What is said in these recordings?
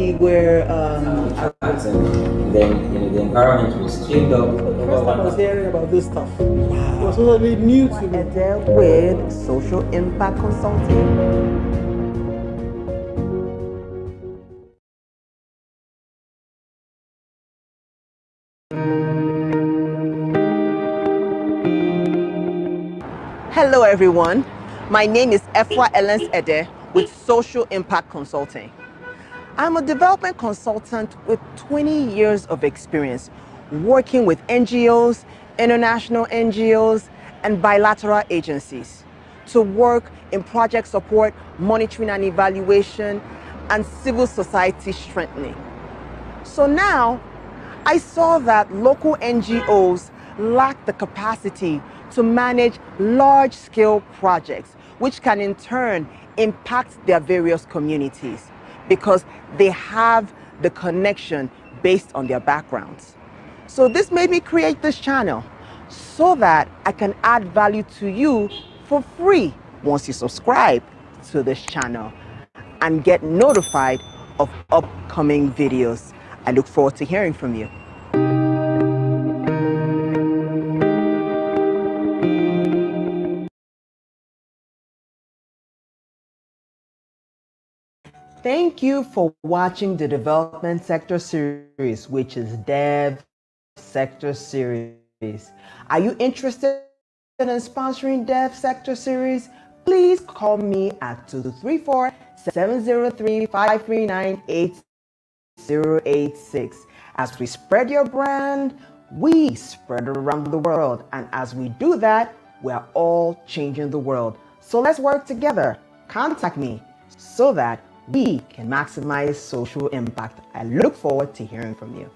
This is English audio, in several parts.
we were um, and then you know, the environment was chilled up. first time I was hearing about this stuff. Wow. It was totally new to me. Adele with Social Impact Consulting. Hello, everyone. My name is Efwa Elens Ede with Social Impact Consulting. I'm a development consultant with 20 years of experience working with NGOs, international NGOs, and bilateral agencies to work in project support, monitoring and evaluation, and civil society strengthening. So now, I saw that local NGOs lack the capacity to manage large scale projects, which can in turn impact their various communities because they have the connection based on their backgrounds. So this made me create this channel so that I can add value to you for free once you subscribe to this channel and get notified of upcoming videos. I look forward to hearing from you. Thank you for watching the Development Sector Series, which is Dev Sector Series. Are you interested in sponsoring Dev Sector Series? Please call me at 234 703 539 8086. As we spread your brand, we spread around the world. And as we do that, we're all changing the world. So let's work together. Contact me so that we can maximize social impact. I look forward to hearing from you.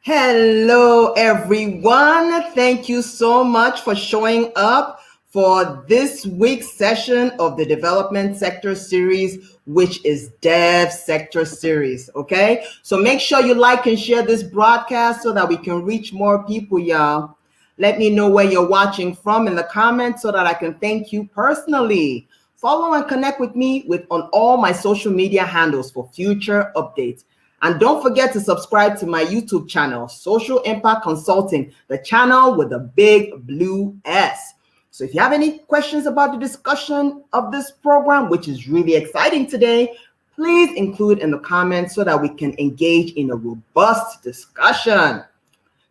Hello, everyone. Thank you so much for showing up for this week's session of the Development Sector Series, which is Dev Sector Series. Okay, so make sure you like and share this broadcast so that we can reach more people, y'all. Let me know where you're watching from in the comments so that I can thank you personally. Follow and connect with me with on all my social media handles for future updates. And don't forget to subscribe to my YouTube channel, Social Impact Consulting, the channel with the big blue S. So if you have any questions about the discussion of this program, which is really exciting today, please include in the comments so that we can engage in a robust discussion.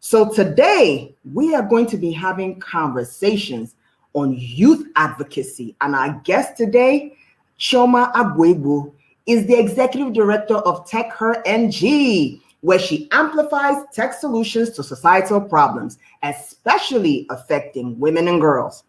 So today we are going to be having conversations on youth advocacy. And our guest today, Chioma Agwuegbo, is the executive director of TechHer NG, where she amplifies tech solutions to societal problems, especially affecting women and girls.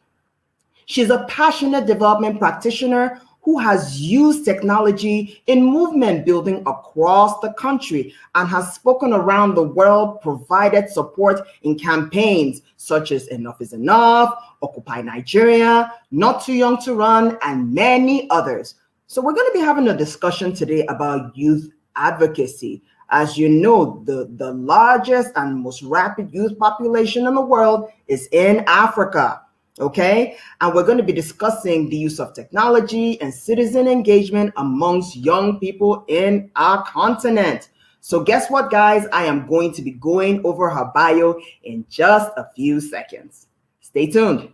She's a passionate development practitioner who has used technology in movement building across the country and has spoken around the world, provided support in campaigns such as Enough is Enough, Occupy Nigeria, Not Too Young to Run, and many others. So, we're going to be having a discussion today about youth advocacy. As you know, the, the largest and most rapid youth population in the world is in Africa. Okay, and we're going to be discussing the use of technology and citizen engagement amongst young people in our continent. So, guess what, guys? I am going to be going over her bio in just a few seconds. Stay tuned.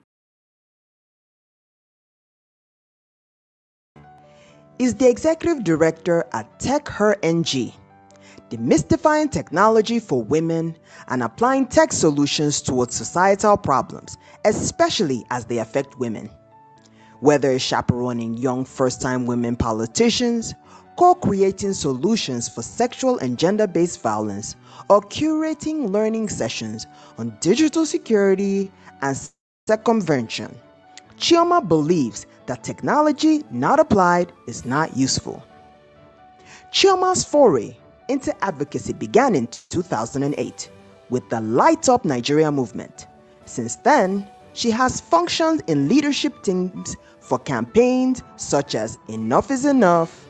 Is the executive director at TechHer NG demystifying technology for women, and applying tech solutions towards societal problems, especially as they affect women. Whether it's chaperoning young first time women politicians, co creating solutions for sexual and gender based violence, or curating learning sessions on digital security and circumvention. Chioma believes that technology not applied is not useful. Chioma's foray into advocacy began in 2008 with the Light Up Nigeria movement. Since then, she has functioned in leadership teams for campaigns such as Enough is Enough,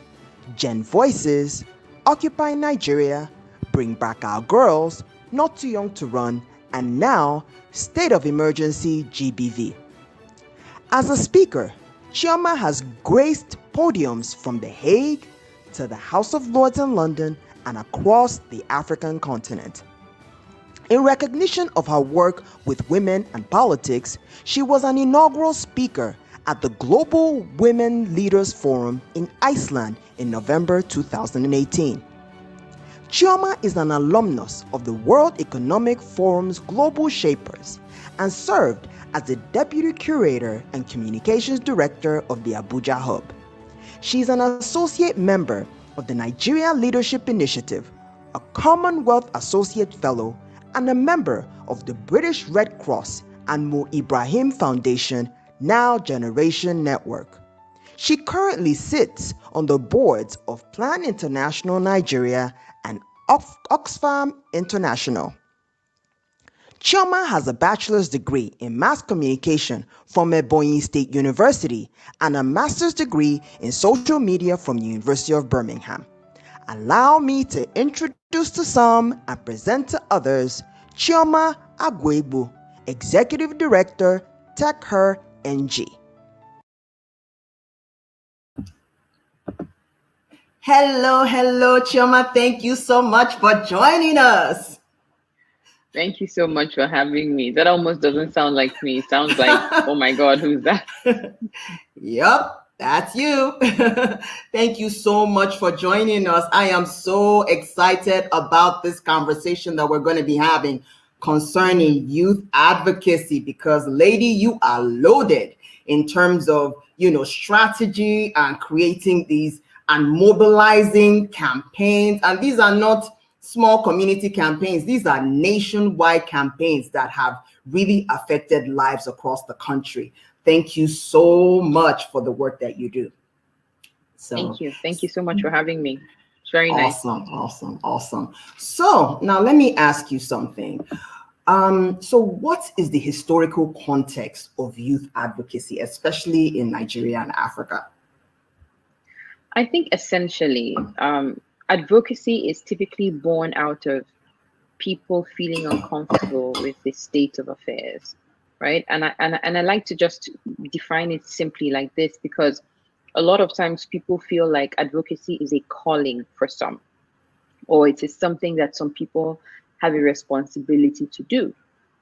Gen Voices, Occupy Nigeria, Bring Back Our Girls, Not Too Young to Run, and now State of Emergency GBV. As a speaker, Chioma has graced podiums from The Hague to the House of Lords in London and across the African continent. In recognition of her work with women and politics, she was an inaugural speaker at the Global Women Leaders Forum in Iceland in November 2018. Chioma is an alumnus of the World Economic Forum's Global Shapers and served as the Deputy Curator and Communications Director of the Abuja Hub. She is an associate member of the Nigeria Leadership Initiative, a Commonwealth Associate Fellow, and a member of the British Red Cross and Mo Ibrahim Foundation Now Generation Network. She currently sits on the boards of Plan International Nigeria and Oxfam International. Chioma has a bachelor's degree in mass communication from Ebonyi State University and a master's degree in social media from the University of Birmingham. Allow me to introduce to some and present to others Chioma Agwuegbo, Executive Director, TechHer NG. Hello, hello, Chioma. Thank you so much for joining us. Thank you so much for having me. That almost doesn't sound like me. It sounds like, oh my God, who's that? yep, that's you. Thank you so much for joining us. I am so excited about this conversation that we're going to be having concerning youth advocacy because, lady, you are loaded in terms of, you know, strategy and creating these and mobilizing campaigns. And these are not small community campaigns. These are nationwide campaigns that have really affected lives across the country. Thank you so much for the work that you do. So, Thank you. Thank you so much for having me. It's very nice. Awesome, awesome, awesome. So now let me ask you something. Um, so what is the historical context of youth advocacy, especially in Nigeria and Africa? I think essentially, um, advocacy is typically born out of people feeling uncomfortable with the state of affairs, right? And I, and, and I like to just define it simply like this because a lot of times people feel like advocacy is a calling for some, or it is something that some people have a responsibility to do.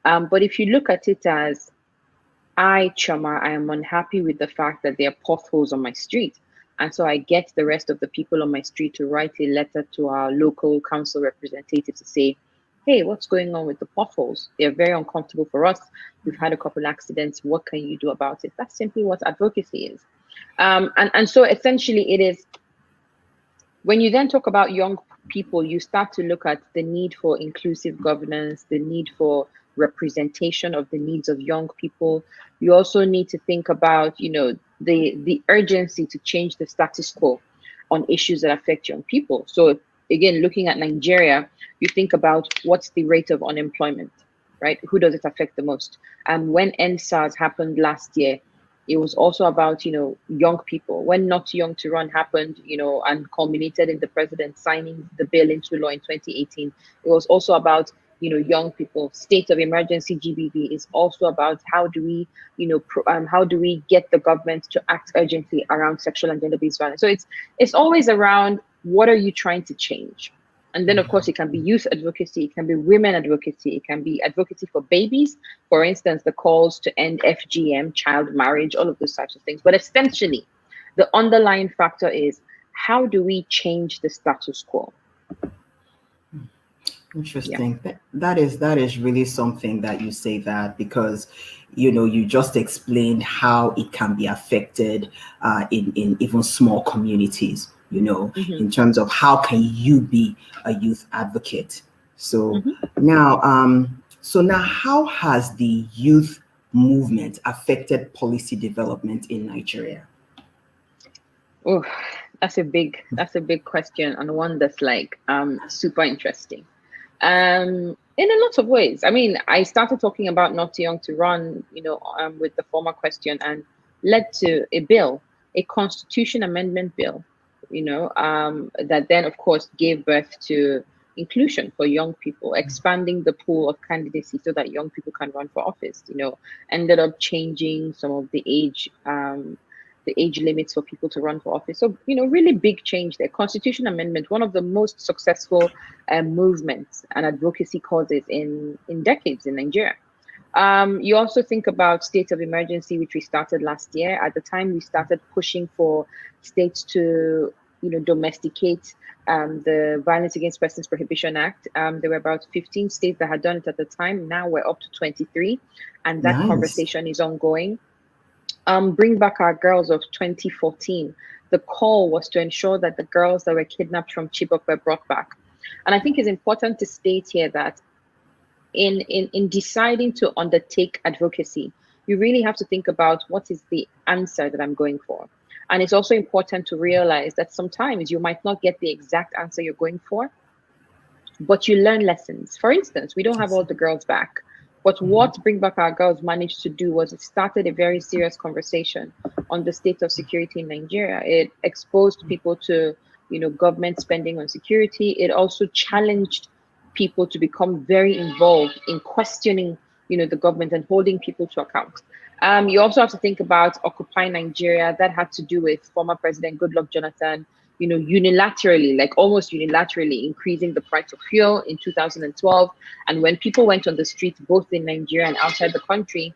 Um, but if you look at it as I, Chioma I am unhappy with the fact that there are potholes on my street. And so I get the rest of the people on my street to write a letter to our local council representative to say, hey, what's going on with the potholes? They're very uncomfortable for us. We've had a couple accidents. What can you do about it? That's simply what advocacy is. Um, and, and so essentially it is when you then talk about young people, you start to look at the need for inclusive governance, the need for representation of the needs of young people. You also need to think about, you know, the the urgency to change the status quo on issues that affect young people. So again, looking at Nigeria, you think about what's the rate of unemployment, right? Who does it affect the most? And when EndSARS happened last year, it was also about you know young people. When Not Young to Run happened, you know, and culminated in the president signing the bill into law in 2018, it was also about you know young people state of emergency gbv is also about how do we you know pro, um, how do we get the government to act urgently around sexual and gender-based violence. So it's it's always around what are you trying to change? And then of course it can be youth advocacy it can be women advocacy it can be advocacy for babies for instance the calls to end fgm child marriage all of those types of things. But essentially the underlying factor is how do we change the status quo Interesting. Yeah. That is that is really something that you say that because you know you just explained how it can be affected uh, in in even small communities. You know, mm-hmm. in terms of how can you be a youth advocate. So mm-hmm. now, um, so now, how has the youth movement affected policy development in Nigeria? Oh, that's a big that's a big question and one that's like um super interesting um, in a lot of ways. I mean, I started talking about not too young to run, you know, um, with the former question and led to a bill, a constitution amendment bill, you know, um, that then, of course, gave birth to inclusion for young people, expanding the pool of candidacy so that young people can run for office, you know, ended up changing some of the age, um, the age limits for people to run for office. So, you know, really big change there. Constitution amendment, one of the most successful uh, movements and advocacy causes in, in decades in Nigeria. Um, you also think about state of emergency, which we started last year. At the time, we started pushing for states to, you know, domesticate um, the Violence Against Persons Prohibition Act. Um, there were about 15 states that had done it at the time. Now we're up to 23, and that nice. conversation is ongoing. Um, Bring Back Our Girls of 2014. The call was to ensure that the girls that were kidnapped from Chibok were brought back. And I think it's important to state here that in, in, in deciding to undertake advocacy, you really have to think about what is the answer that I'm going for. And it's also important to realize that sometimes you might not get the exact answer you're going for, but you learn lessons. For instance, we don't have all the girls back. But mm-hmm. what Bring Back Our Girls managed to do was it started a very serious conversation on the state of security in Nigeria. It exposed people to, you know, government spending on security. It also challenged people to become very involved in questioning, you know, the government and holding people to account. Um, you also have to think about Occupy Nigeria. That had to do with former President Goodluck Jonathan, you know, unilaterally, like almost unilaterally increasing the price of fuel in 2012. And when people went on the streets, both in Nigeria and outside the country,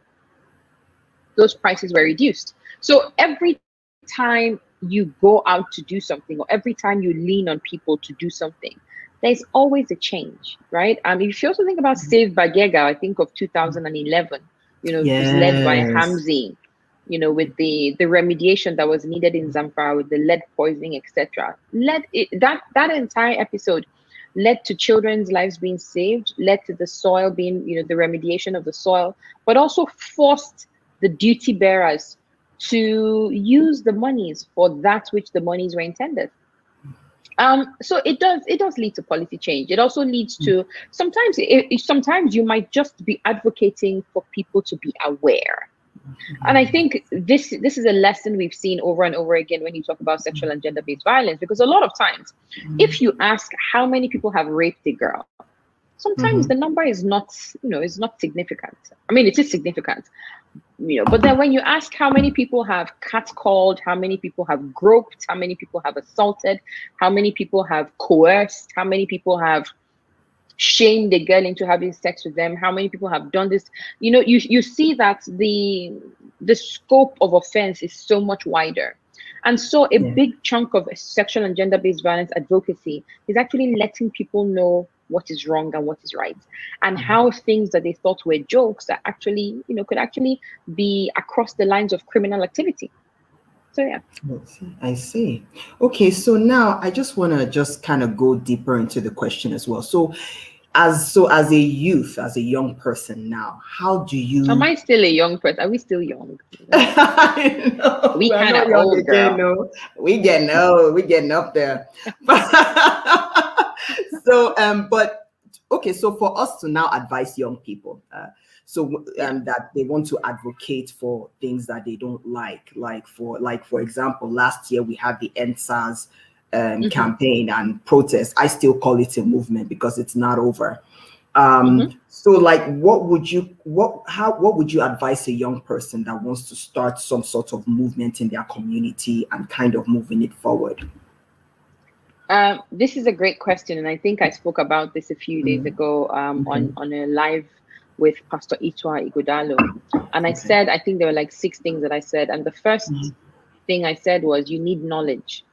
those prices were reduced. So every time you go out to do something, or every time you lean on people to do something, there's always a change, right? Um, if you also think about Save Bagega, I think of 2011 you know, yes. led by Hamzi, you know, with the the remediation that was needed in Zamfara with the lead poisoning, etc. Led it, that that entire episode led to children's lives being saved, led to the soil being, you know, the remediation of the soil, but also forced the duty bearers to use the monies for that which the monies were intended. Um, so it does it does lead to policy change. It also leads to sometimes it, sometimes you might just be advocating for people to be aware. And I think this this is a lesson we've seen over and over again when you talk about sexual and gender based violence, because a lot of times, if you ask how many people have raped a girl, sometimes mm-hmm. the number is not you know is not significant. I mean, it is significant, you know but then when you ask how many people have catcalled how many people have groped how many people have assaulted how many people have coerced how many people have shamed a girl into having sex with them. How many people have done this? You know you you see that the the scope of offense is so much wider. And so a yeah. big chunk of sexual and gender-based violence advocacy is actually letting people know what is wrong and what is right. And mm-hmm. how things that they thought were jokes that actually you know could actually be across the lines of criminal activity so yeah. I see. Okay so now i just want to just kind of go deeper into the question as well. So as so as a youth as a young person now how do you am i still a young person are we still young? We kind of old again, no. we getting old. We getting up there. So, um, but okay, so for us to now advise young people, uh, so um, that they want to advocate for things that they don't like, like for like for example, last year we had the EndSARS um, mm-hmm. campaign and protest. I still call it a movement because it's not over. Um, mm-hmm. So, like, what would you what how what would you advise a young person that wants to start some sort of movement in their community and kind of moving it forward? Um, this is a great question, and I think I spoke about this a few days mm-hmm. ago um, on mm-hmm. on a live with Pastor Ituah Ighodalo, and I said I think there were like six things that I said, and the 1st mm-hmm. thing I said was you need knowledge.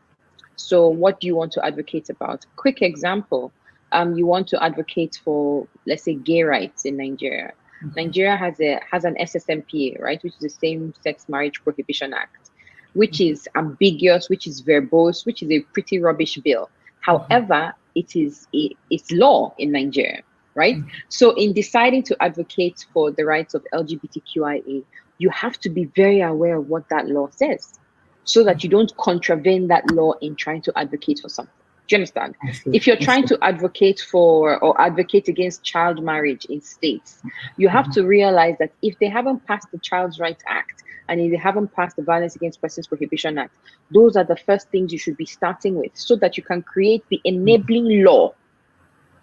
So, what do you want to advocate about? Quick example: um, you want to advocate for, let's say, gay rights in Nigeria. Mm-hmm. Nigeria has a has an SSMPA, right, which is the Same Sex Marriage Prohibition Act which is ambiguous, which is verbose, which is a pretty rubbish bill. However, it is a, it's law in Nigeria, right? Mm-hmm. So in deciding to advocate for the rights of LGBTQIA, you have to be very aware of what that law says so that you don't contravene that law in trying to advocate for something. Do you understand? If you're trying to advocate for or advocate against child marriage in states, you have mm-hmm. to realize that if they haven't passed the Child's Rights Act, and if they haven't passed the Violence Against Persons Prohibition Act, those are the first things you should be starting with so that you can create the enabling law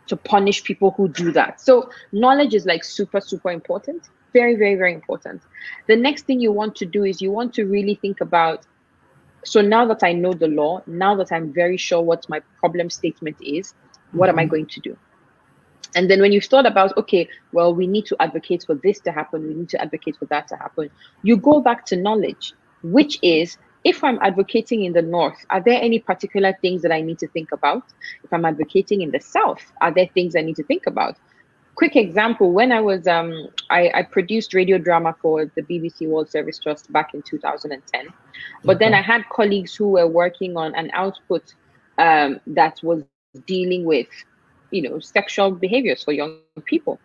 to punish people who do that. So knowledge is like super, super important. Very, very, very important. The next thing you want to do is you want to really think about So now that I know the law, now that I'm very sure what my problem statement is, what am I mm-hmm. going to do? And then when you've thought about, okay, well, we need to advocate for this to happen, we need to advocate for that to happen, you go back to knowledge, which is if I'm advocating in the north, are there any particular things that I need to think about? If I'm advocating in the south, are there things I need to think about? Quick example: when I was, um, I, I produced radio drama for the BBC World Service Trust back in 2010, but then I had colleagues who were working on an output um, that was dealing with, you know, sexual behaviors for young people,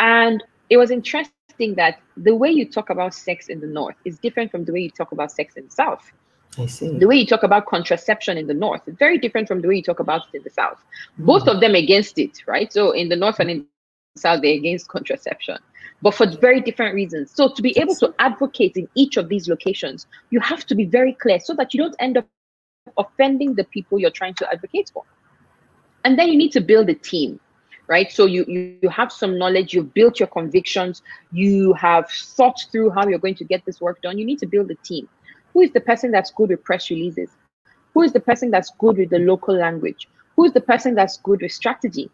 and it was interesting that the way you talk about sex in the north is different from the way you talk about sex in the south. I see. The way you talk about contraception in the north is very different from the way you talk about it in the south. Both of mm. them against it, right? So in the north and in the south, they're against contraception, but for very different reasons. So to be able to advocate in each of these locations, you have to be very clear so that you don't end up offending the people you're trying to advocate for. And then you need to build a team right so you, you you have some knowledge you've built your convictions you have thought through how you're going to get this work done you need to build a team who is the person that's good with press releases? Who is the person that's good with the local language? Who is the person that's good with strategy?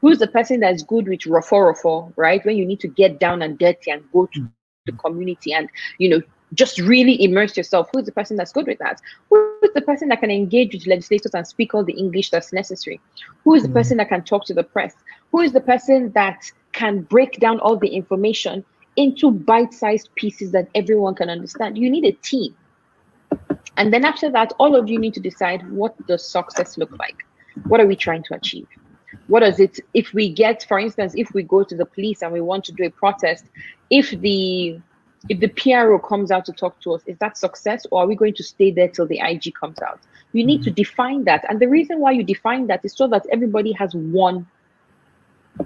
Who's the person that's good with rofo right? When you need to get down and dirty and go to the mm. community and you know just really immerse yourself who's the person that's good with that? Who is the person that can engage with legislators and speak all the english that's necessary? Who is the mm. person that can talk to the press? Who is the person that can break down all the information into bite-sized pieces that everyone can understand? You need a team and then after that all of you need to decide what does success look like what are we trying to achieve what does it if we get for instance if we go to the police and we want to do a protest if the if the PRO comes out to talk to us, is that success or are we going to stay there till the IG comes out? You need to mm-hmm. define that. And the reason why you define that is so that everybody has one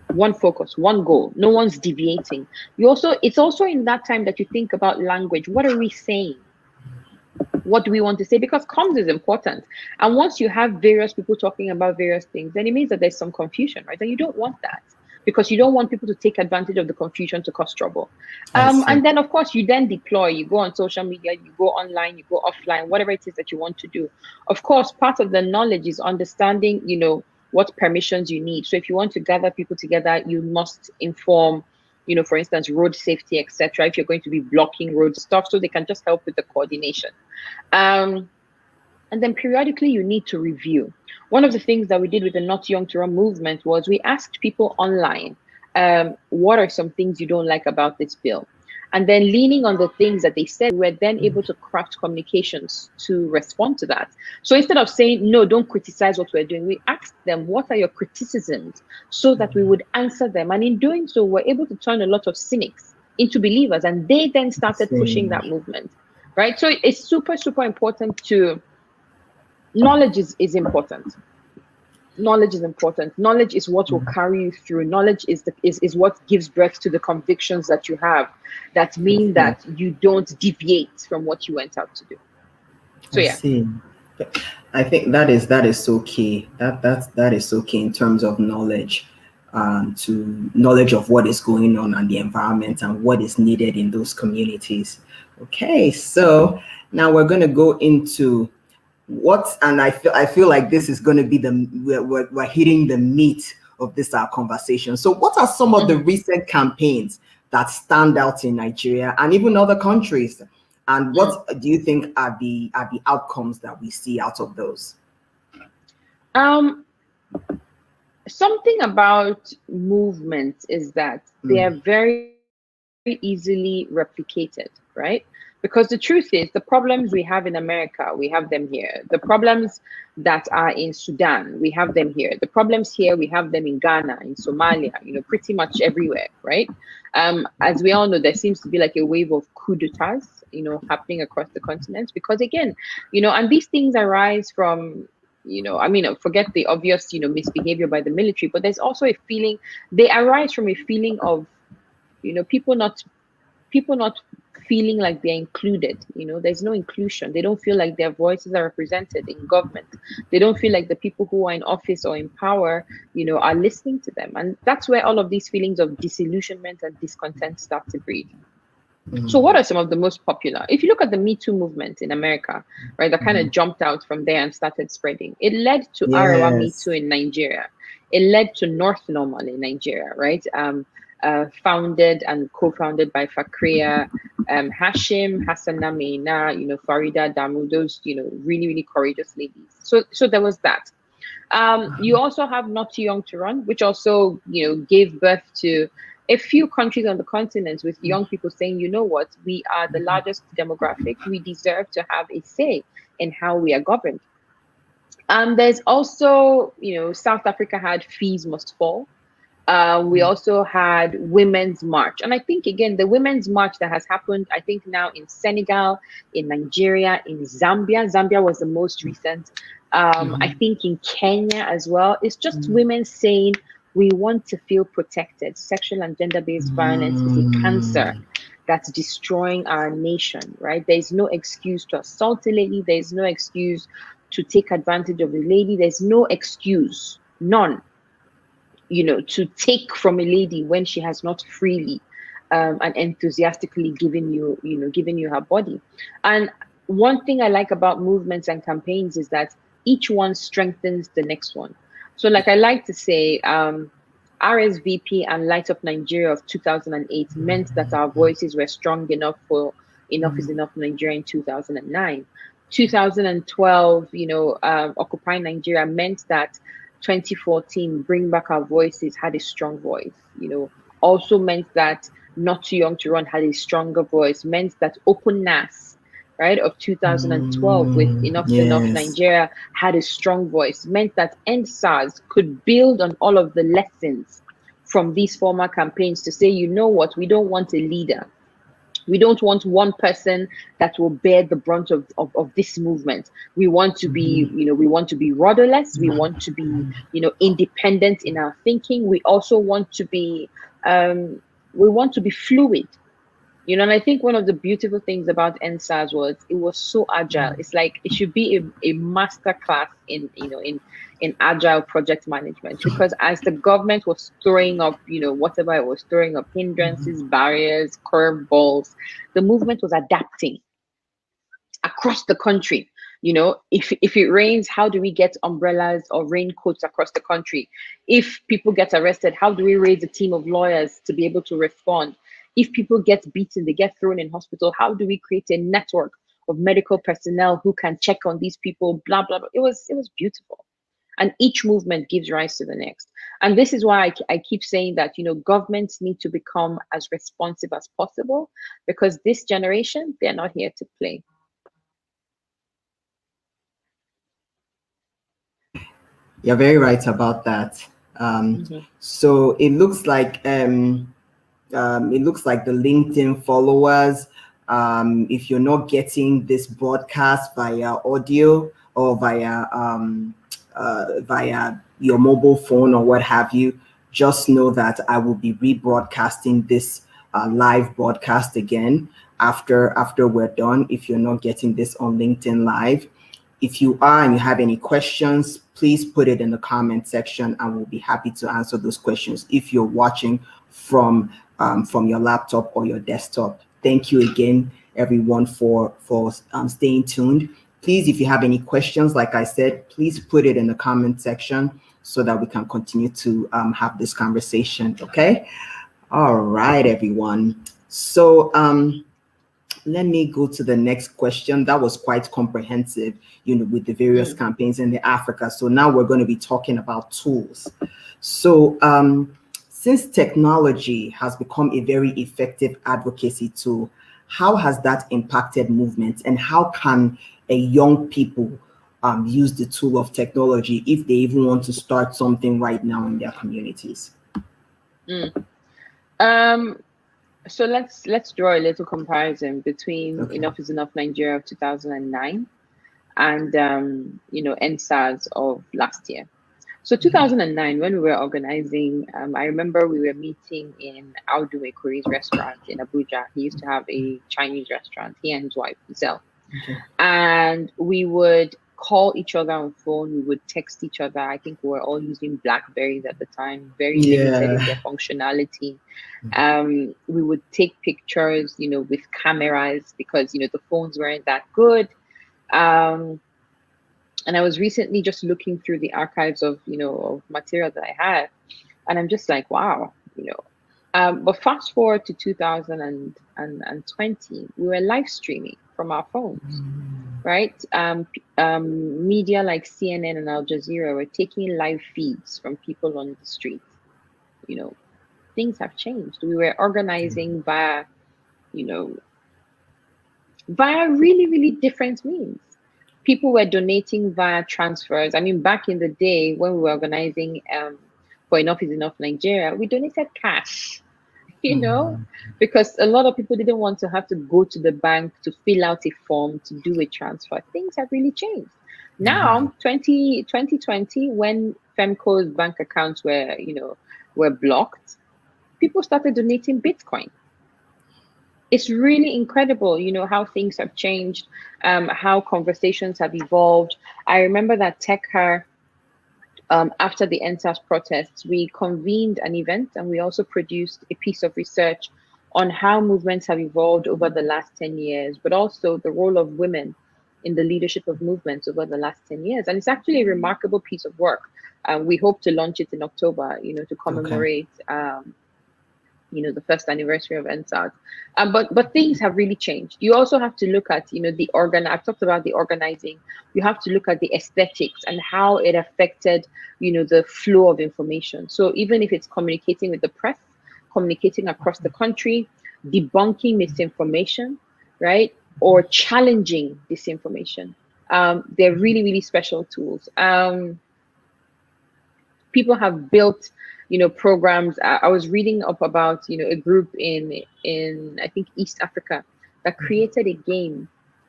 one focus, one goal. No one's deviating. You also it's also in that time that you think about language. What are we saying? What do we want to say? Because comms is important. And once you have various people talking about various things, then it means that there's some confusion, right? And you don't want that because you don't want people to take advantage of the confusion to cause trouble. Um, and then, of course, you then deploy, you go on social media, you go online, you go offline, whatever it is that you want to do. Of course, part of the knowledge is understanding, you know, what permissions you need. So if you want to gather people together, you must inform, you know, for instance, road safety, etc. If you're going to be blocking road stuff, so they can just help with the coordination. Um, and then periodically, you need to review one of the things that we did with the Not Young to Run movement was we asked people online, um, what are some things you don't like about this bill? And then leaning on the things that they said, we were then mm. able to craft communications to respond to that. So instead of saying, no, don't criticize what we're doing, we asked them, what are your criticisms? So that we mm. would answer them. And in doing so, we're able to turn a lot of cynics into believers. And they then started pushing that movement. Right. So it's super, super important to knowledge is, is important knowledge is important. Knowledge is what will carry you through. Knowledge is the is, is what gives birth to the convictions that you have that mean that you don't deviate from what you went out to do. So yeah. I think that is that is so key. That that that is so key in terms of knowledge, um, to knowledge of what is going on and the environment and what is needed in those communities. Okay, so now we're going to go into what and i feel i feel like this is going to be the we're, we're, hitting the meat of this our conversation. So what are some of the mm-hmm. recent campaigns that stand out in nigeria and even other countries? And what mm. do you think are the are the outcomes that we see out of those? Um something about movements is that they are very, very easily replicated right because the truth is, the problems we have in America, we have them here. The problems that are in Sudan, we have them here. The problems here, we have them in Ghana, in Somalia, you know, pretty much everywhere, right? Um, as we all know, there seems to be like a wave of coup d'etats, you know, happening across the continent. Because again, you know, and these things arise from you know i mean forget the obvious you know misbehavior by the military but there's also a feeling they arise from a feeling of you know people not people not feeling like they're included. You know, there's no inclusion. They don't feel like their voices are represented in government. They don't feel like the people who are in office or in power, you know, are listening to them. And that's where all of these feelings of disillusionment and discontent start to breed. Mm-hmm. So, what are some of the most popular? If you look at the Me Too movement in America, right, that kind of mm-hmm. jumped out from there and started spreading, it led to yes. Arewa Me Too in Nigeria. It led to North Normal in Nigeria, right? Um, uh, founded and co-founded by Fakria, um, Hashim, Hassana Maina, you know, Farida Damu, those, you know, really, really courageous ladies. So, so there was that. Um, you also have Not Too Young to Run, which also, you know, gave birth to a few countries on the continent with young people saying, you know what, we are the largest demographic. We deserve to have a say in how we are governed. Um, there's also, you know, South Africa had Fees Must Fall. Uh, we also had Women's March. And I think, again, the Women's March that has happened, I think now in Senegal, in Nigeria, in Zambia. Zambia was the most recent. Um, mm-hmm. I think in Kenya as well. It's just mm-hmm. women saying, we want to feel protected. Sexual and gender based violence is a mm. cancer that's destroying our nation, right? There's no excuse to assault a lady, there's no excuse to take advantage of a lady, there's no excuse, none, you know, to take from a lady when she has not freely um, and enthusiastically given you, you know, given you her body. And one thing I like about movements and campaigns is that each one strengthens the next one. So, like I like to say, um, RSVP and Light Up Nigeria of 2008 meant that our voices were strong enough for Enough is Enough Nigeria in 2009. 2012, you know, um, Occupy Nigeria meant that 2014, Bring Back Our Voices had a strong voice, you know, also meant that Not Too Young to Run had a stronger voice, meant that Open NASS right, of 2012 with mm, Enough yes. Enough Nigeria had a strong voice, meant that EndSARS could build on all of the lessons from these former campaigns to say, you know what, we don't want a leader. We don't want one person that will bear the brunt of, of, of this movement. We want to be, mm-hmm. you know, we want to be rudderless. We want to be, you know, independent in our thinking. We also want to be, um, we want to be fluid you know and i think one of the beautiful things about EndSARS was it was so agile it's like it should be a, a master class in you know in in agile project management because as the government was throwing up you know whatever it was throwing up hindrances mm-hmm. barriers curveballs the movement was adapting across the country you know if if it rains how do we get umbrellas or raincoats across the country if people get arrested how do we raise a team of lawyers to be able to respond if people get beaten, they get thrown in hospital, how do we create a network of medical personnel who can check on these people? Blah blah blah. It was it was beautiful, and each movement gives rise to the next. And this is why I, I keep saying that you know governments need to become as responsive as possible because this generation they're not here to play. You're very right about that. Um, mm-hmm. So it looks like um, um, it looks like the LinkedIn followers. Um, if you're not getting this broadcast via audio or via um, uh, via your mobile phone or what have you, just know that I will be rebroadcasting this uh, live broadcast again after after we're done. If you're not getting this on LinkedIn Live, if you are and you have any questions, please put it in the comment section and we'll be happy to answer those questions. If you're watching from um, from your laptop or your desktop. Thank you again, everyone, for for um, staying tuned. Please, if you have any questions, like I said, please put it in the comment section so that we can continue to um, have this conversation. Okay. All right, everyone. So um, let me go to the next question. That was quite comprehensive, you know, with the various mm. campaigns in the Africa. So now we're going to be talking about tools. So um, since technology has become a very effective advocacy tool, how has that impacted movements and how can a young people um, use the tool of technology if they even want to start something right now in their communities? Mm. Um, so let's let's draw a little comparison between okay. Enough is Enough Nigeria of 2009 and um, you know EndSARS of last year. So 2009, when we were organizing, um, I remember we were meeting in Audu Ekuri's restaurant in Abuja. He used to have a Chinese restaurant, he and his wife, himself. Okay. And we would call each other on phone. We would text each other. I think we were all using Blackberries at the time, very limited in their functionality. Um, we would take pictures, you know, with cameras because you know the phones weren't that good. Um, and I was recently just looking through the archives of you know of material that I had, and I'm just like, wow, you know. Um, but fast forward to 2020, we were live streaming from our phones, right? Um, um, media like CNN and Al Jazeera were taking live feeds from people on the street. You know, things have changed. We were organizing via, you know, via really, really different means. People were donating via transfers. I mean, back in the day when we were organizing um, for Enough is Enough Nigeria, we donated cash, you know, because a lot of people didn't want to have to go to the bank to fill out a form to do a transfer. Things have really changed. Now, 20, 2020, when Femco's bank accounts were, you know, were blocked, people started donating Bitcoin it's really incredible, you know, how things have changed, um, how conversations have evolved. I remember that TechHer, um, after the EndSARS protests, we convened an event and we also produced a piece of research on how movements have evolved over the last 10 years, but also the role of women in the leadership of movements over the last 10 years. And it's actually a remarkable piece of work. Um, we hope to launch it in October, you know, to commemorate um, you know the first anniversary of EndSARS. Um, but but things have really changed. You also have to look at you know the organ. I've talked about the organizing. You have to look at the aesthetics and how it affected you know the flow of information. So even if it's communicating with the press, communicating across the country, debunking misinformation, right, or challenging disinformation. Um, they're really really special tools. Um, people have built you know programs. I, I was reading up about you know a group in in i think east africa that created a game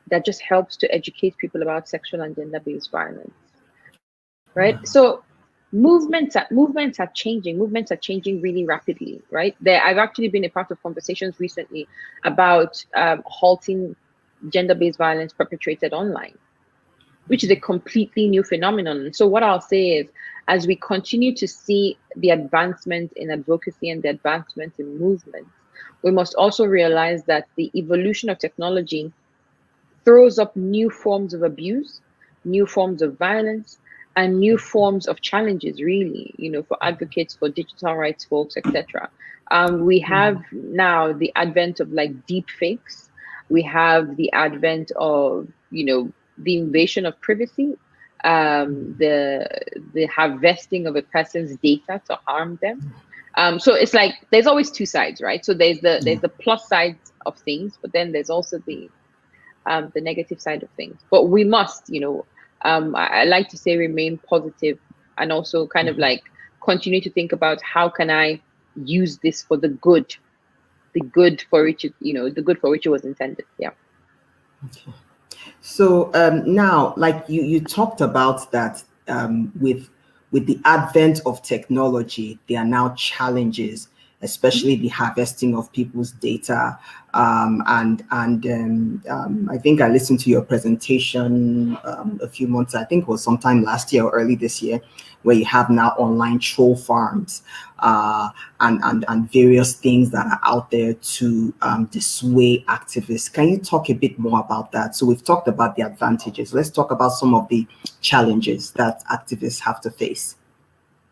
that just helps to educate people about sexual and gender-based violence. Right? So movements are movements are changing. Movements are changing really rapidly right? There i've actually been a part of conversations recently about um, halting gender-based violence perpetrated online which is a completely new phenomenon so what i'll say is as we continue to see the advancement in advocacy and the advancement in movement, we must also realize that the evolution of technology throws up new forms of abuse, new forms of violence, and new forms of challenges, really, you know, for advocates, for digital rights folks, etc. Um, we have now the advent of like deep fakes. We have the advent of, you know, the invasion of privacy um, the the harvesting of a person's data to harm them. Um, so it's like there's always two sides, right? So there's the there's the plus side of things, but then there's also the um, the negative side of things. But we must, you know, um, I, I like to say remain positive and also kind of like continue to think about how can I use this for the good, the good for which it, you know, the good for which it was intended. Yeah. Okay. So um, now, like you, you talked about that um, with with the advent of technology, there are now challenges, especially the harvesting of people's data. Um, and and um, um, I think I listened to your presentation um, a few months, I think it was sometime last year or early this year, where you have now online troll farms uh, and, and, and various things that are out there to um, dissuade activists. Can you talk a bit more about that? So we've talked about the advantages. Let's talk about some of the challenges that activists have to face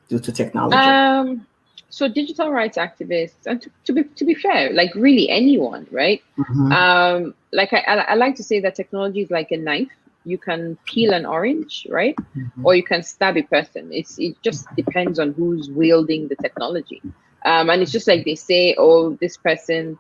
due to technology. Um, so digital rights activists, and to, to be to be fair, like really anyone, right? Mhm. Um, like I, I, I like to say that technology is like a knife. You can peel an orange, right? Mhm. Or you can stab a person. It's it just depends on who's wielding the technology. Um, and it's just like they say, oh, this person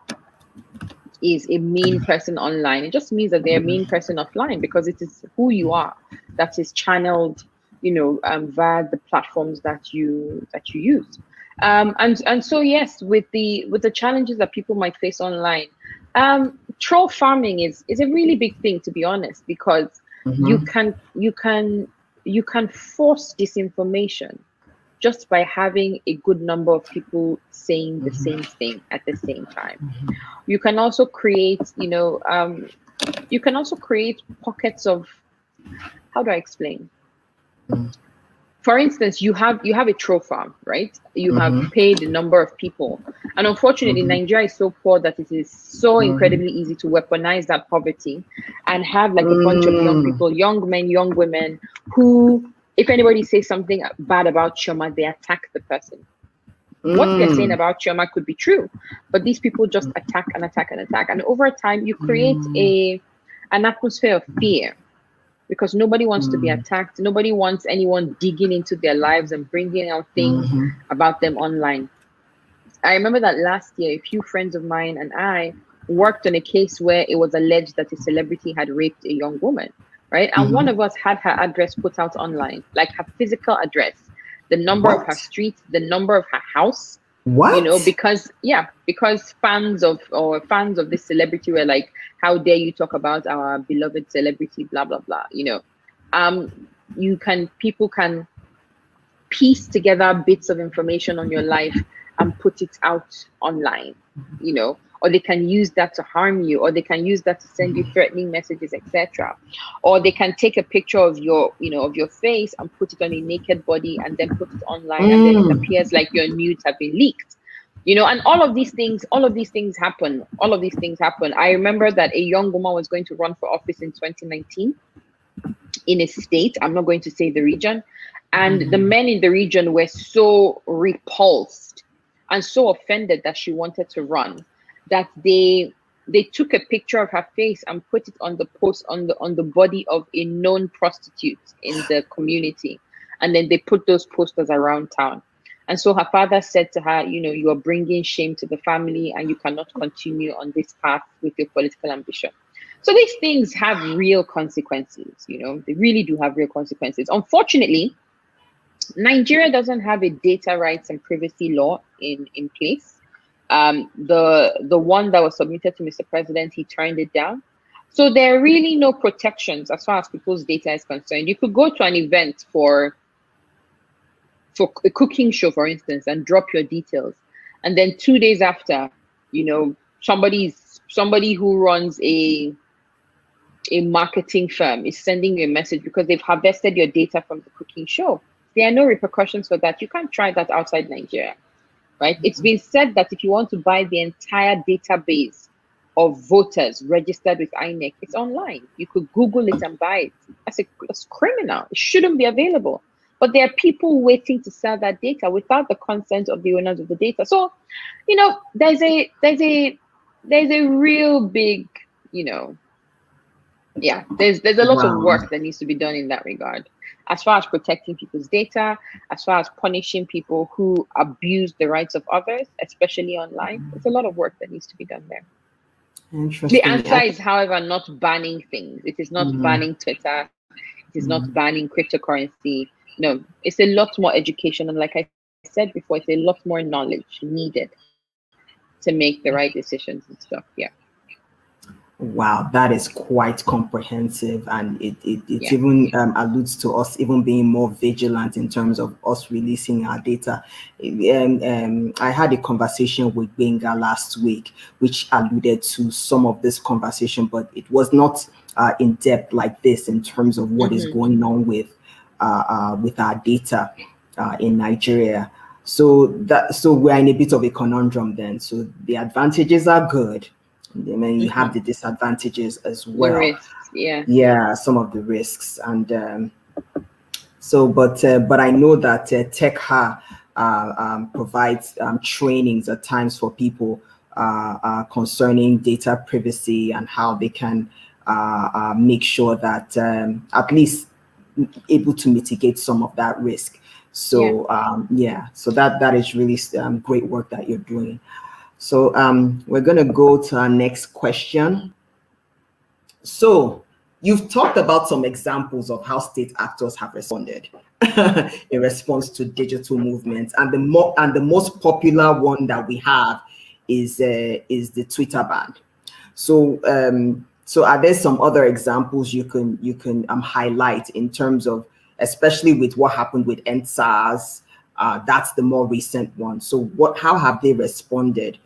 is a mean person online. It just means that they're a mean person offline because it is who you are that is channeled, you know, um, via the platforms that you that you use. Um, and and so yes, with the with the challenges that people might face online, um, troll farming is is a really big thing to be honest because you can you can you can force disinformation just by having a good number of people saying the Mhm. same thing at the same time Mhm. you can also create you know um, you can also create pockets of how do I explain? Mm. For instance, you have you have a troll farm, right? You mm-hmm. have paid a number of people, and unfortunately, mm-hmm. Nigeria is so poor that it is so mm-hmm. incredibly easy to weaponize that poverty and have like a bunch of young mm. people, young men, young women, who, if anybody says something bad about Chioma, they attack the person. What they're saying mm. about Chioma could be true, but these people just attack and attack and attack, and over time, you create mm. a an atmosphere of fear because nobody wants mm. to be mm. attacked. Nobody wants anyone digging into their lives and bringing out things mm-hmm. about them online. I remember that last year, a few friends of mine and I worked on a case where it was alleged that a celebrity had raped a young woman, right? And mm-hmm. one of us had her address put out online, like her physical address, the number what? of her street, the number of her house. What? You know, because yeah, because fans of or fans of this celebrity were like, how dare you talk about our beloved celebrity blah blah blah you know um you can people can piece together bits of information on your life and put it out online you know or they can use that to harm you or they can use that to send you threatening messages etc or they can take a picture of your you know of your face and put it on a naked body and then put it online mm. and then it mm. appears like your nudes have been leaked you know and all of these things all of these things happen all of these things happen i remember that a young woman was going to run for office in 2019 in a state i'm not going to say the region and mm-hmm. the men in the region were so repulsed and so offended that she wanted to run that they they took a picture of her face and put it on the post on the on the body of a known prostitute in the community and then they put those posters around town and so her father said to her, You know, you are bringing shame to the family and you cannot continue on this path with your political ambition. So these things have real consequences, you know, they really do have real consequences. Unfortunately, Nigeria doesn't have a data rights and privacy law in, in place. Um, the the one that was submitted to Mr. President, he turned it down. So there are really no protections as far as people's data is concerned. You could go to an event for for a cooking show, for instance, and drop your details. And then two days after, you know, somebody's somebody who runs a a marketing firm is sending you a message because they've harvested your data from the cooking show. There are no repercussions for that. You can't try that outside Nigeria, right? It's been said that if you want to buy the entire database of voters registered with INEC, it's online. You could Google it and buy it. That's a that's criminal. It shouldn't be available. But there are people waiting to sell that data without the consent of the owners of the data. So, you know, there's a there's a there's a real big, you know, yeah, there's there's a lot wow. of work that needs to be done in that regard. As far as protecting people's data, as far as punishing people who abuse the rights of others, especially online, there's a lot of work that needs to be done there. Interesting. The answer is, however, not banning things. It is not mm-hmm. banning Twitter. It is mm-hmm. not banning cryptocurrency no, it's a lot more education. And like I said before, it's a lot more knowledge needed to make the right decisions and stuff. Yeah. Wow, that is quite comprehensive, and it it, it yeah. even um, alludes to us even being more vigilant in terms of us releasing our data. Um, um, I had a conversation with Benga last week, which alluded to some of this conversation, but it was not uh, in depth like this in terms of what mm-hmm. is going on with uh, uh, with our data uh, in Nigeria. So that so we're in a bit of a conundrum then. So the advantages are good, and then you have mm-hmm. the disadvantages as well. Risks, yeah, yeah, some of the risks, and um, so but uh, but I know that uh, TechHer uh, um, provides um, trainings at times for people uh, uh, concerning data privacy and how they can uh, make sure that um, at least able to mitigate some of that risk. So yeah, um, yeah so that that is really um, great work that you're doing. So um, we're gonna go to our next question. So you've talked about some examples of how state actors have responded in response to digital movements, and the and the most popular one that we have is uh, is the Twitter ban. So um, so are there some other examples you can you can um, highlight in terms of, especially with what happened with EndSARS? Uh, that's the more recent one. So what? How have they responded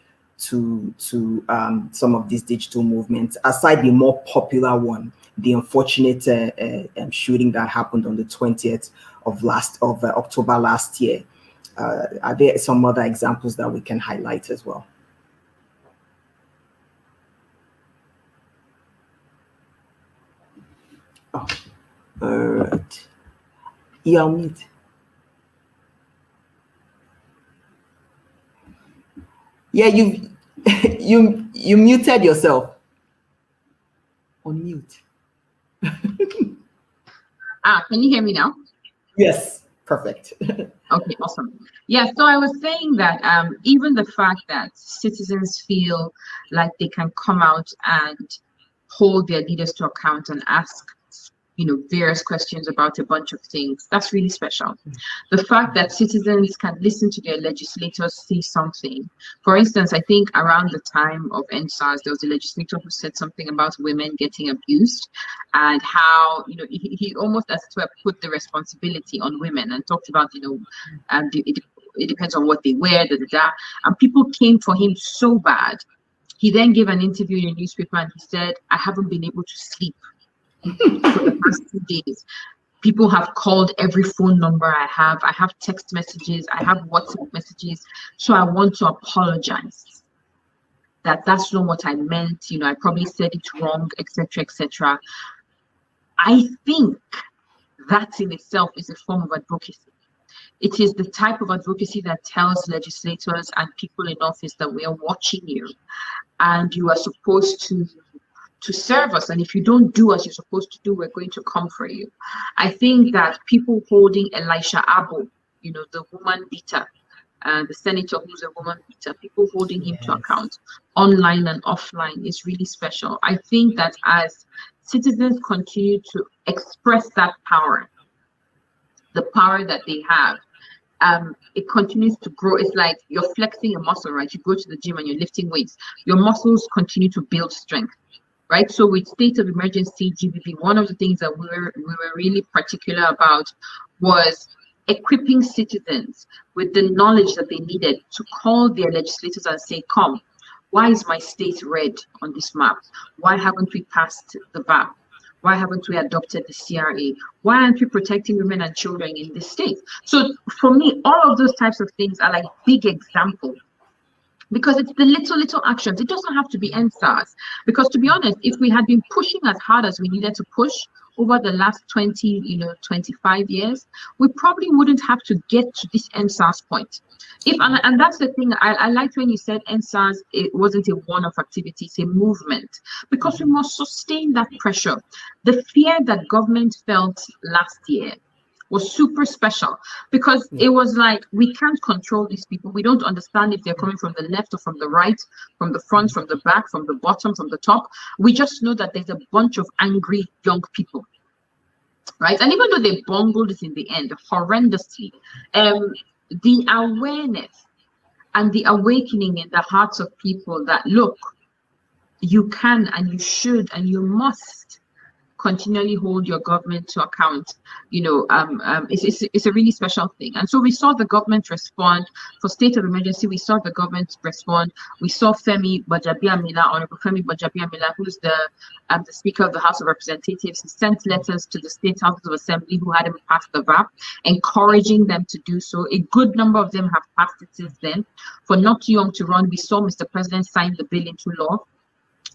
to to um, some of these digital movements. Aside the more popular one, the unfortunate uh, uh, um, shooting that happened on the 20th of last of uh, October last year. Uh, are there some other examples that we can highlight as well? Oh, all right. Yeah, mute. Yeah, you you you muted yourself. Unmute. ah, can you hear me now? Yes, perfect. okay, awesome. Yeah, so I was saying that um, even the fact that citizens feel like they can come out and hold their leaders to account and ask you know various questions about a bunch of things. That's really special. The fact that citizens can listen to their legislators see something. For instance i think around the time of EndSARS there was a legislator who said something about women getting abused and how you know he, he almost as to put the responsibility on women and talked about you know um, it, it depends on what they wear da, da, da. and people came for him so bad. He then gave an interview in a newspaper and he said i haven't been able to sleep for the past two days. People have called every phone number I have. I have text messages. I have WhatsApp messages. So I want to apologize that that's not what I meant. You know, I probably said it wrong, etc., etc. I think that in itself is a form of advocacy. It is the type of advocacy that tells legislators and people in office that we are watching you and you are supposed to to serve us. And if you don't do as you're supposed to do, we're going to come for you. I think that people holding Elisha Abbo, you know, the woman beater, uh, the senator who's a woman beater, people holding him yes. to account online and offline is really special. I think that as citizens continue to express that power, the power that they have, um, it continues to grow. It's like you're flexing a muscle, right? You go to the gym and you're lifting weights. Your muscles continue to build strength right? So with state of emergency GBV, one of the things that we were, we were really particular about was equipping citizens with the knowledge that they needed to call their legislators and say, come, why is my state red on this map? Why haven't we passed the VAP? Why haven't we adopted the CRA? Why aren't we protecting women and children in this state? So for me, all of those types of things are like big examples because it's the little little actions. It doesn't have to be EndSARS because to be honest if we had been pushing as hard as we needed to push over the last 20 you know 25 years we probably wouldn't have to get to this EndSARS point. If and, and that's the thing I, I liked when you said EndSARS it wasn't a one-off activity it's a movement. Because we must sustain that pressure. The fear that government felt last year was super special because yeah. it was like we can't control these people. We don't understand if they're coming from the left or from the right, from the front, mm. from the back, from the bottom, from the top. We just know that there's a bunch of angry young people. Right. And even though they bungled it in the end horrendously, um, the awareness and the awakening in the hearts of people that look, you can and you should and you must continually hold your government to account, you know, um, um, it's, it's, it's a really special thing. And so we saw the government respond for state of emergency. We saw the government respond. We saw Femi Gbajabiamila, Honorable Femi Gbajabiamila, who's the um, the Speaker of the House of Representatives. He sent letters to the state House of Assembly who hadn't passed the VAP, encouraging them to do so. A good number of them have passed it since then. For not too young to run, we saw Mr. President sign the bill into law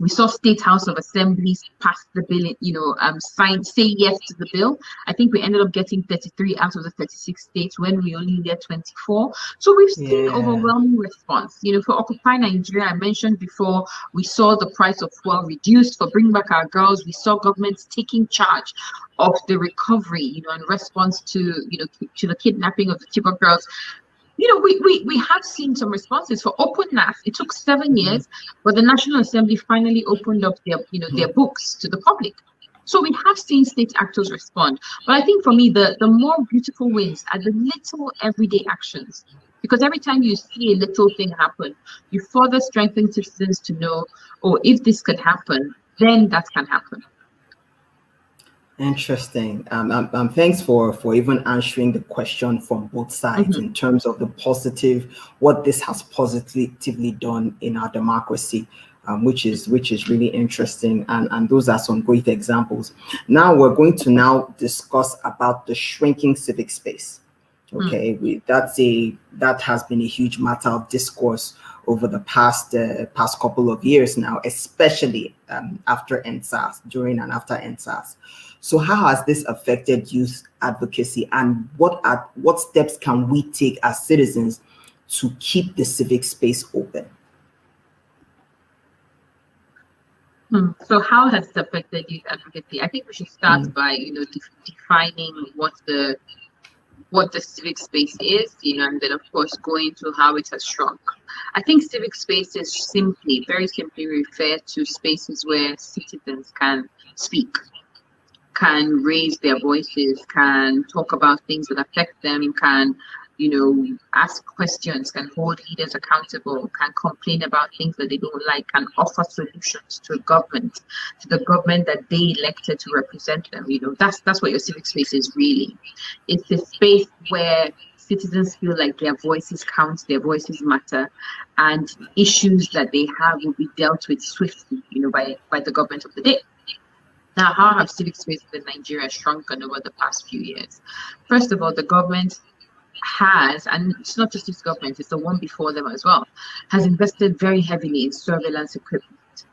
we saw state house of assemblies pass the bill you know um sign say yes to the bill. I think we ended up getting 33 out of the 36 states when we only get 24 so we've seen yeah. overwhelming response. You know for occupy nigeria i mentioned before we saw the price of fuel reduced for bring back our girls. We saw governments taking charge of the recovery you know in response to you know to the kidnapping of the Chibok girls you know, we, we, we have seen some responses for open NASS. It took seven mm-hmm. years, but the National Assembly finally opened up their, you know, their books to the public. So we have seen state actors respond. But I think for me, the, the more beautiful wins are the little everyday actions. Because every time you see a little thing happen, you further strengthen citizens to know, oh, if this could happen, then that can happen. Interesting. Um, um, um, thanks for for even answering the question from both sides mm-hmm. in terms of the positive, what this has positively done in our democracy, um, which is which is really interesting, and and those are some great examples. Now we're going to now discuss about the shrinking civic space. Hmm. Okay, we, that's a that has been a huge matter of discourse over the past uh, past couple of years now, especially um, after EndSARS, during and after EndSARS. So how has this affected youth advocacy and what are what steps can we take as citizens to keep the civic space open? Hmm. So how has it affected youth advocacy? I think we should start mm. by you know de defining what the what the civic space is, you know, and then of course going to how it has shrunk. I think civic spaces simply, very simply refer to spaces where citizens can speak, can raise their voices, can talk about things that affect them, can, you know, ask questions, can hold leaders accountable, can complain about things that they don't like, can offer solutions to government, to the government that they elected to represent them. You know, that's that's what your civic space is really. It's a space where citizens feel like their voices count, their voices matter, and issues that they have will be dealt with swiftly, you know, by by the government of the day. Now, how have civic spaces in Nigeria shrunken over the past few years? First of all, the government has, and it's not just this government, it's the one before them as well, has invested very heavily in surveillance equipment,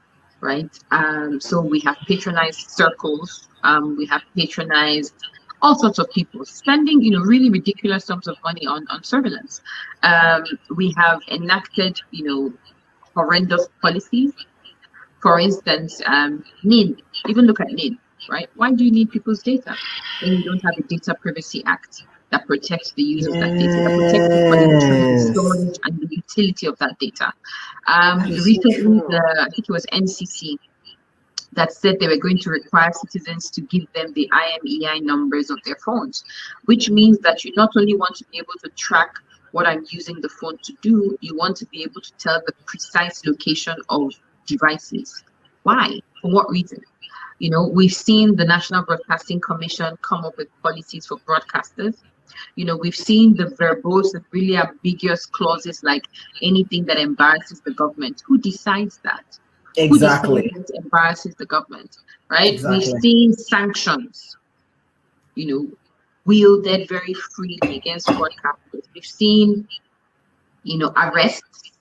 right? Um, so we have patronized circles, um, we have patronized all sorts of people spending, you know, really ridiculous sums of money on, on surveillance. Um, we have enacted, you know, horrendous policies for instance, um, NIN, even look at NIN, right? Why do you need people's data when you don't have a Data Privacy Act that protects the use yes. of that data, that protects the storage, and the utility of that data? Um, recently, the, I think it was NCC that said they were going to require citizens to give them the IMEI numbers of their phones, which means that you not only want to be able to track what I'm using the phone to do, you want to be able to tell the precise location of devices. Why? For what reason? You know, we've seen the National Broadcasting Commission come up with policies for broadcasters. You know, we've seen the verbose and really ambiguous clauses like anything that embarrasses the government. Who decides that? Exactly. Who decides embarrasses the government, right? Exactly. We've seen sanctions, you know, wielded very freely against broadcasters. We've seen, you know, arrests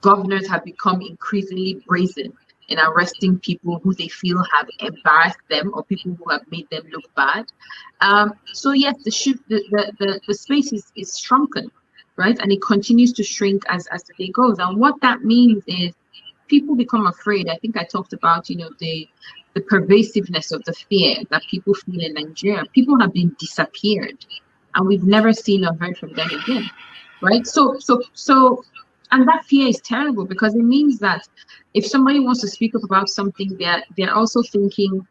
governors have become increasingly brazen in arresting people who they feel have embarrassed them or people who have made them look bad. Um, so yes, the shift, the, the, the, the space is, is shrunken, right? And it continues to shrink as, as the day goes. And what that means is people become afraid. I think I talked about, you know, the the pervasiveness of the fear that people feel in Nigeria. People have been disappeared and we've never seen or heard from them again. Right. So so so and that fear is terrible because it means that if somebody wants to speak up about something they're they're also thinking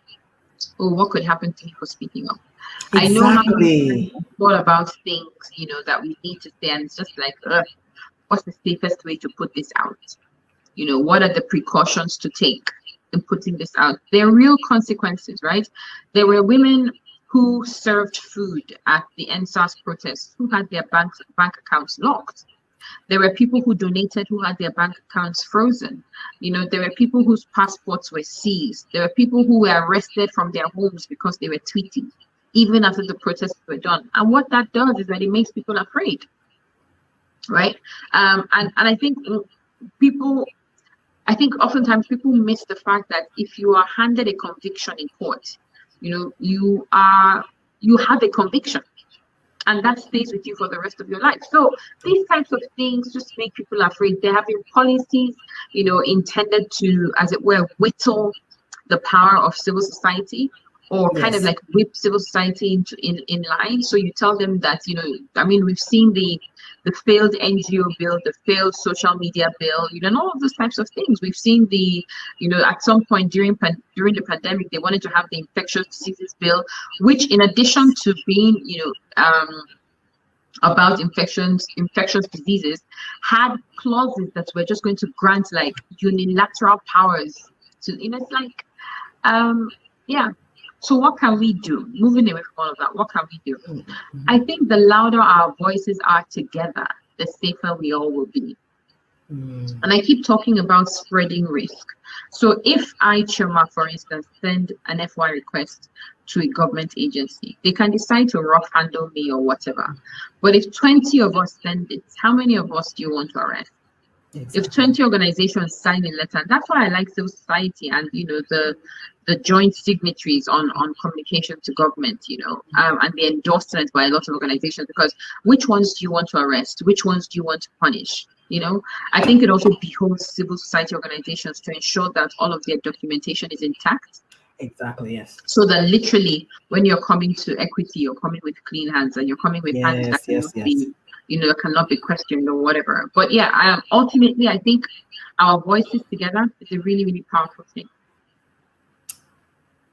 oh what could happen to me for speaking up? Exactly. i know how thought about things you know that we need to say and it's just like what's the safest way to put this out? You know what are the precautions to take in putting this out? There are real consequences right? There were women who served food at the EndSARS protests who had their bank bank accounts locked there were people who donated who had their bank accounts frozen. You know, there were people whose passports were seized. There were people who were arrested from their homes because they were tweeting, even after the protests were done. And what that does is that it makes people afraid, right? Um, and, and I think people I think oftentimes people miss the fact that if you are handed a conviction in court, you know, you are you have a conviction and that stays with you for the rest of your life. So these types of things just make people afraid. There have been policies, you know, intended to, as it were, whittle the power of civil society or yes. kind of like whip civil society into in, in line. So you tell them that, you know, I mean, we've seen the the failed NGO bill, the failed social media bill, you know, and all of those types of things. We've seen the, you know, at some point during pan- during the pandemic, they wanted to have the infectious diseases bill, which in addition to being, you know, um, about infections, infectious diseases, had clauses that were just going to grant like unilateral powers to, you know, it's like, um, yeah, So what can we do? Moving away from all of that, what can we do? Mm-hmm. I think the louder our voices are together, the safer we all will be. Mm. And I keep talking about spreading risk. So if I, Chioma, for instance, send an FOI request to a government agency, they can decide to rough handle me or whatever. But if 20 of us send it, how many of us do you want to arrest? Exactly. If 20 organizations sign a letter, that's why I like civil society and you know the the joint signatories on on communication to government, you know, um, and the endorsement by a lot of organizations. Because which ones do you want to arrest? Which ones do you want to punish? You know, I think it also behoves civil society organizations to ensure that all of their documentation is intact. Exactly, yes. So that literally, when you're coming to equity, you're coming with clean hands and you're coming with yes, hands that yes, yes. be, you know, cannot be questioned or whatever. But yeah, ultimately, I think our voices together is a really, really powerful thing.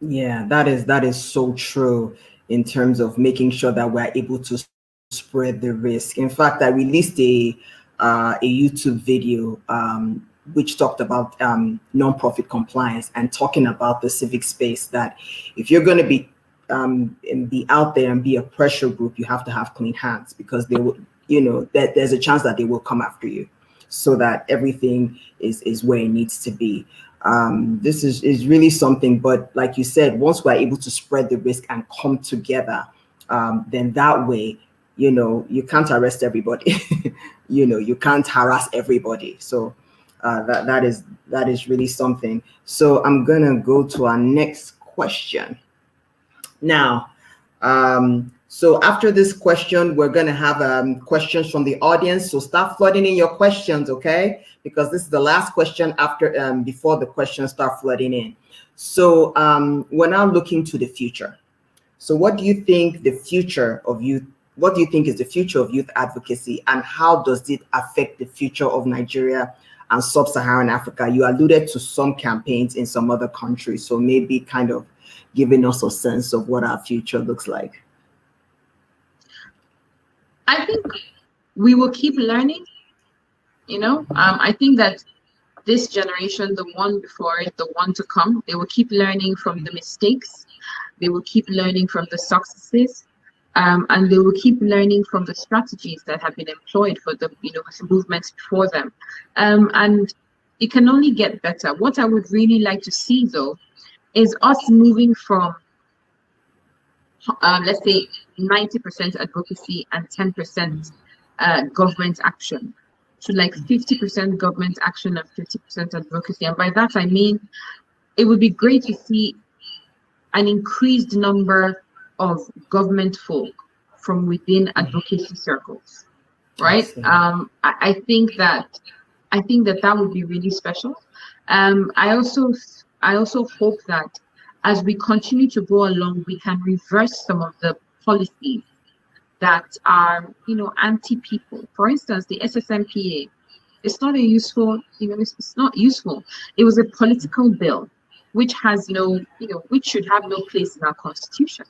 Yeah, that is that is so true in terms of making sure that we're able to spread the risk. In fact, I released a uh, a YouTube video um, which talked about um, nonprofit compliance and talking about the civic space that if you're going to be um, and be out there and be a pressure group, you have to have clean hands because they will, you know, that there's a chance that they will come after you so that everything is, is where it needs to be. Um, this is, is really something, but like you said, once we're able to spread the risk and come together, um, then that way you know you can't arrest everybody. You know you can't harass everybody. So uh, that that is that is really something. So i'm gonna go to our next question. Now um so after this question we're gonna have um, questions from the audience so start flooding in your questions okay because this is the last question after um, before the questions start flooding in so um, we're now looking to the future so what do you think the future of youth what do you think is the future of youth advocacy and how does it affect the future of Nigeria and sub-Saharan Africa? You alluded to some campaigns in some other countries, so maybe kind of giving us a sense of what our future looks like. I think we will keep learning. You know, um, I think that this generation, the one before it, the one to come, they will keep learning from the mistakes. They will keep learning from the successes um, and they will keep learning from the strategies that have been employed for the you know movements before them um, and it can only get better what i would really like to see though is us moving from um, let's say 90% advocacy and 10% uh, government action to like 50% government action and 50% advocacy and by that i mean it would be great to see an increased number of government folk from within advocacy circles, right? Um, I, I, think that I think that that would be really special. Um, I also I also hope that as we continue to go along, we can reverse some of the policies that are you know anti-people. For instance, the SSMPA. It's not a useful, you know, it's, it's not useful. It was a political bill which has no, you know, which should have no place in our constitution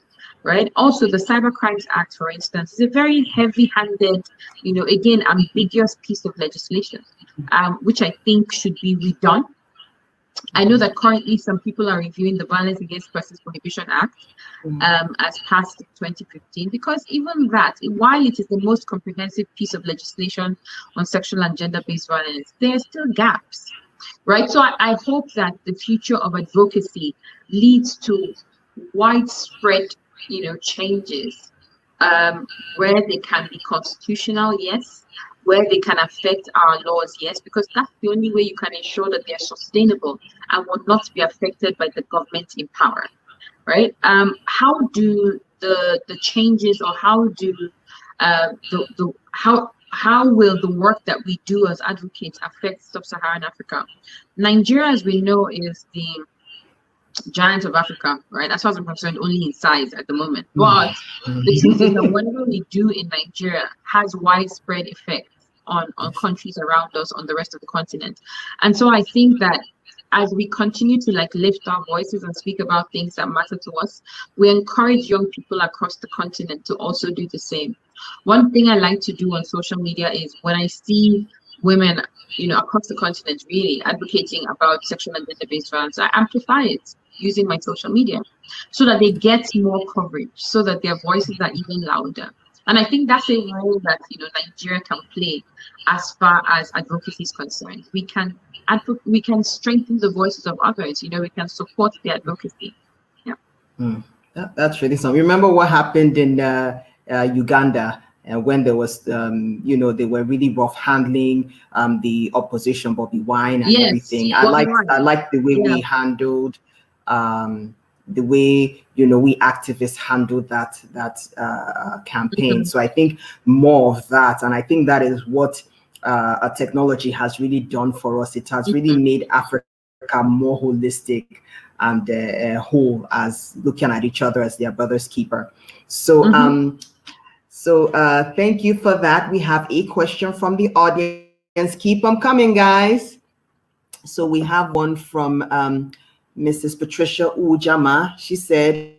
right? Also, the Cyber Crimes Act, for instance, is a very heavy-handed, you know, again, ambiguous piece of legislation, um, which I think should be redone. I know that currently some people are reviewing the Violence Against Persons Prohibition Act mm. um, as passed in 2015 because even that, while it is the most comprehensive piece of legislation on sexual and gender-based violence, there are still gaps, right? So I, I hope that the future of advocacy leads to widespread you know, changes um, where they can be constitutional, yes, where they can affect our laws, yes, because that's the only way you can ensure that they're sustainable and will not be affected by the government in power, right? Um, how do the the changes or how do uh, the, the how how will the work that we do as advocates affect sub-Saharan Africa? Nigeria, as we know, is the giant of Africa, right? As far as I'm concerned, only in size at the moment. Mm. But the truth is that whatever we do in Nigeria has widespread effects on, on countries around us, on the rest of the continent. And so I think that as we continue to like lift our voices and speak about things that matter to us, we encourage young people across the continent to also do the same. One thing I like to do on social media is when I see women, you know, across the continent really advocating about sexual and gender-based violence, I amplify it using my social media so that they get more coverage, so that their voices are even louder. And I think that's a role that you know Nigeria can play as far as advocacy is concerned. We can advo- we can strengthen the voices of others. You know, we can support the advocacy. Yeah. Mm, that, that's really something. Remember what happened in uh, uh, Uganda uh, when there was, um, you know, they were really rough handling um, the opposition, Bobby Wine and Yes, everything. I like I like the way Yeah. we handled um, the way you know we activists handle that that uh, campaign. Mhm. So I think more of that, and I think that is what uh, a technology has really done for us. It has really made Africa more holistic and uh, uh, whole as looking at each other as their brother's keeper. So, Mhm. um, so uh, thank you for that. We have a question from the audience. Keep them coming, guys. So we have one from um, Mrs. Patricia Ujama. She said,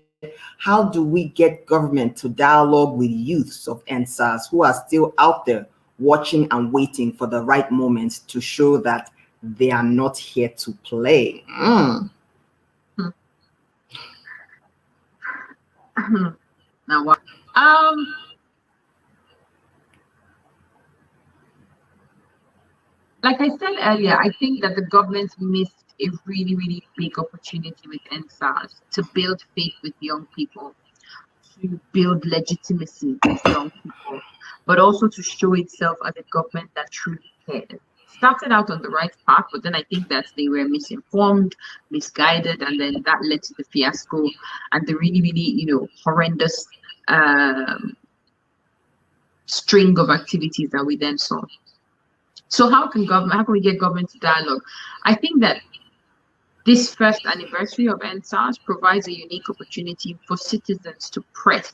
"How do we get government to dialogue with youths of EndSARS who are still out there watching and waiting for the right moment to show that they are not here to play?" Mm. now what? Um. Like I said earlier, I think that the government missed a really, really big opportunity within EndSARS to build faith with young people, to build legitimacy with young people, but also to show itself as a government that truly cares. Started out on the right path, but then I think that they were misinformed, misguided, and then that led to the fiasco and the really, really, you know, horrendous um, string of activities that we then saw. So how can government, how can we get government to dialogue? I think that this first anniversary of EndSARS provides a unique opportunity for citizens to press,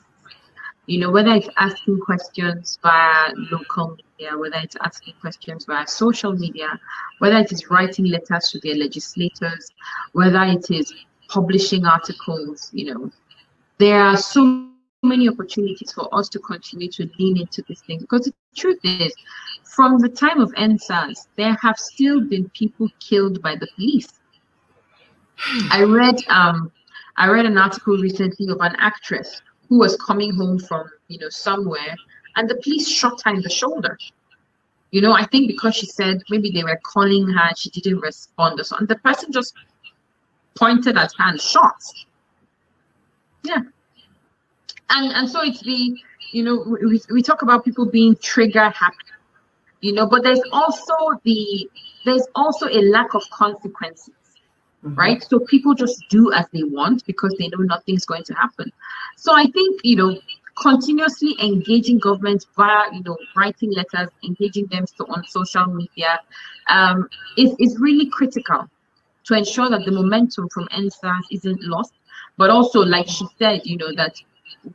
you know, whether it's asking questions via local media, whether it's asking questions via social media, whether it is writing letters to their legislators, whether it is publishing articles, you know, there are so many opportunities for us to continue to lean into this thing because the truth is from the time of EndSARS, there have still been people killed by the police. I read um I read an article recently of an actress who was coming home from you know somewhere and the police shot her in the shoulder. You know, I think because she said maybe they were calling her, she didn't respond or something. The person just pointed at her and shot. Yeah. And and so it's the you know we, we talk about people being trigger happy you know but there's also the there's also a lack of consequences Mhm. right? So people just do as they want because they know nothing's going to happen. So i think you know continuously engaging governments via you know writing letters engaging them so on social media um is, is really critical to ensure that the momentum from EndSARS isn't lost. But also like she said you know that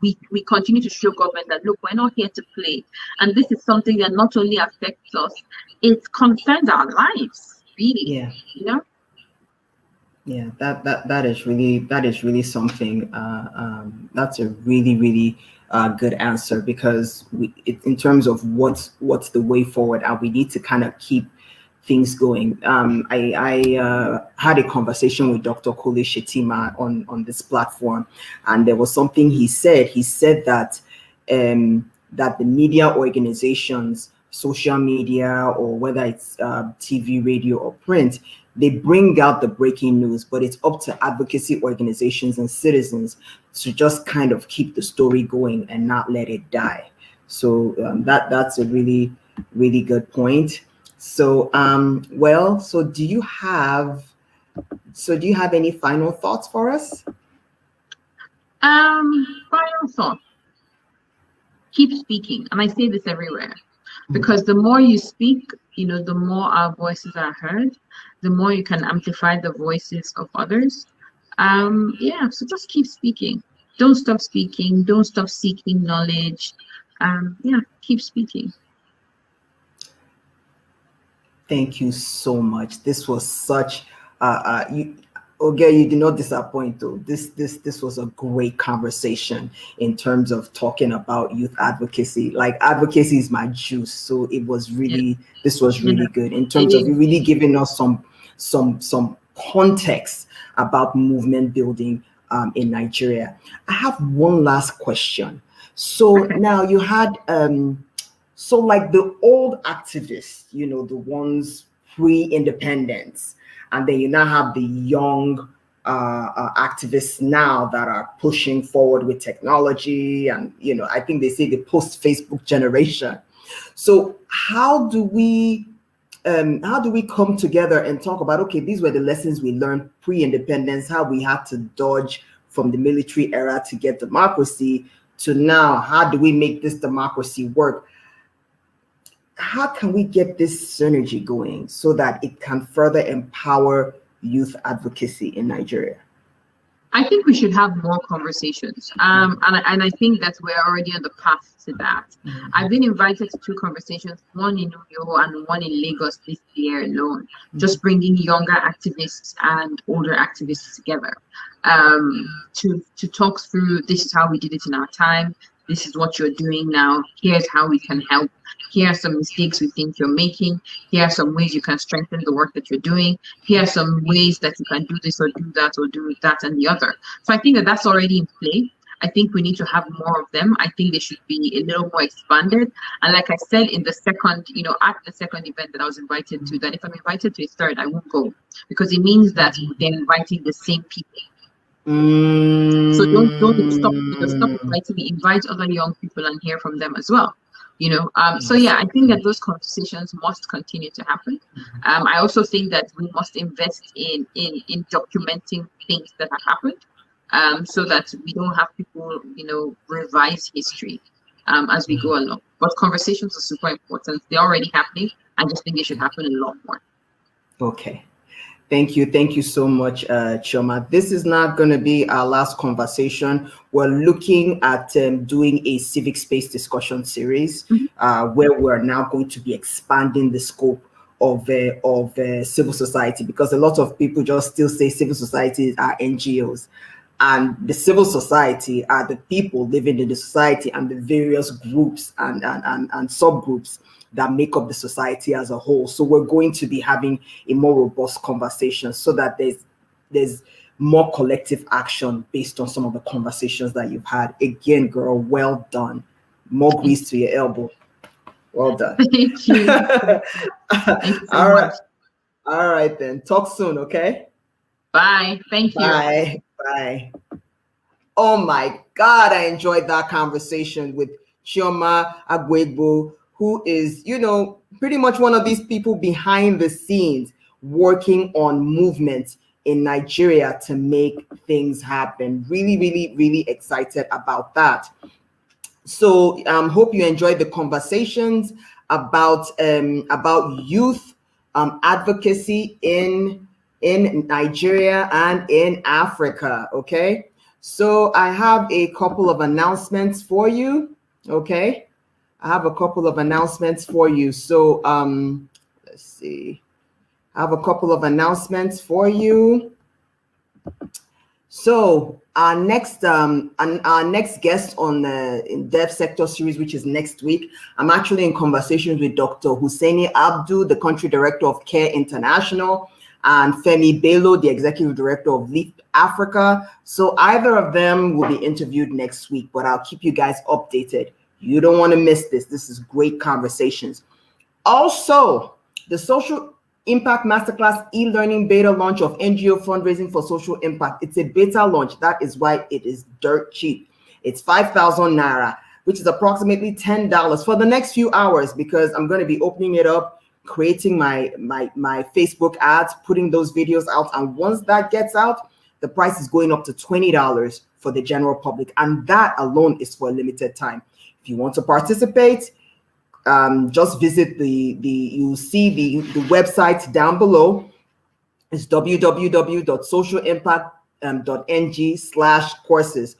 we we continue to show government that look we're not here to play. And this is something that not only affects us it concerns our lives really Yeah. you know Yeah, that that that is really that is really something. Uh, um, that's a really really uh, good answer because we, it, in terms of what's what's the way forward, and we need to kind of keep things going. Um, I, I uh, had a conversation with Dr. Kole Shettima on on this platform, and there was something he said. He said that um, that the media organizations, social media, or whether it's uh, TV, radio, or print, they bring out the breaking news, but it's up to advocacy organizations and citizens to just kind of keep the story going and not let it die. So um, that that's a really really good point. So um, well, so do you have so do you have any final thoughts for us? um final thought keep speaking and i say this everywhere because the more you speak you know the more our voices are heard the more you can amplify the voices of others. Um yeah so just keep speaking. Don't stop speaking. Don't stop seeking knowledge. Um yeah keep speaking. Thank you so much. This was such uh, uh you okay, you did not disappoint though. This this this was a great conversation in terms of talking about youth advocacy. Like advocacy is my juice. So it was really this was really good in terms of really giving us some some some context about movement building um, in Nigeria. I have one last question. So now you had, um, so like the old activists, you know, the ones pre-independence, and then you now have the young uh, uh, activists now that are pushing forward with technology, and you know, I think they say the post-Facebook generation. So how do we um, how do we come together and talk about okay these were the lessons we learned pre-independence how we had to dodge from the military era to get democracy to now? How do we make this democracy work how can we get this synergy going so that it can further empower youth advocacy in nigeria I think we should have more conversations. Um, and, and I think that we're already on the path to that. Mm-hmm. I've been invited to two conversations, one in New York and one in Lagos this year alone, mm-hmm. just bringing younger activists and older activists together um, to, to talk through this is how we did it in our time, this is what you're doing now, here's how we can help here are some mistakes we think you're making. Here are some ways you can strengthen the work that you're doing. Here are some ways that you can do this or do that or do that and the other. So I think that that's already in play. I think we need to have more of them. I think they should be a little more expanded. And like I said in the second, you know, at the second event that I was invited to, that if I'm invited to a third, I won't go because it means that they're inviting the same people. Mm. So don't don't stop you know, stop inviting me. Invite other young people and hear from them as well you know? Um, so yeah i think that those conversations must continue to happen. Mm-hmm. um, i also think that we must invest in in in documenting things that have happened um, so that we don't have people you know revise history um, as we go mm-hmm. along. But conversations are super important. They're already happening. I just think they should happen a lot more. Okay Thank you. Thank you so much, uh, Chioma. This is not going to be our last conversation. We're looking at um, doing a civic space discussion series mm-hmm. uh, where we're now going to be expanding the scope of uh, of uh, civil society because a lot of people just still say civil society are NGOs. And the civil society are the people living in the society and the various groups and, and, and, and subgroups that make up the society as a whole. So we're going to be having a more robust conversation so that there's there's more collective action based on some of the conversations that you've had. Again, girl, well done. More grease to your elbow. Well done. Thank you. Thank you so All right. All right then. Talk soon, okay? Bye. Thank you. Bye. Bye. Oh my God, I enjoyed that conversation with Chioma Agwuegbo, who is, you know, pretty much one of these people behind the scenes working on movements in Nigeria to make things happen. Really, really, really excited about that. So um, hope you enjoyed the conversations about um, about youth um, advocacy in in Nigeria and in Africa. Okay, so I have a couple of announcements for you. Okay. I have a couple of announcements for you. So um, let's see. I have a couple of announcements for you. So our next um our next guest on the in Dev Sector series, which is next week, I'm actually in conversations with Dr. Hussaini Abdu, the country director of CARE International, and Femi Bello, the executive director of Leap Africa. So either of them will be interviewed next week, but I'll keep you guys updated. You don't want to miss this. This is great conversations. Also, the Social Impact Masterclass e-learning beta launch of NGO fundraising for social impact. It's a beta launch. That is why it is dirt cheap. It's 5,000 Naira, which is approximately $10 for the next few hours because I'm going to be opening it up, creating my, my, my Facebook ads, putting those videos out. And once that gets out, the price is going up to $20 for the general public. And that alone is for a limited time. If you want to participate, um, just visit the the you see the the website down below. It's www.socialimpact.ng slash courses.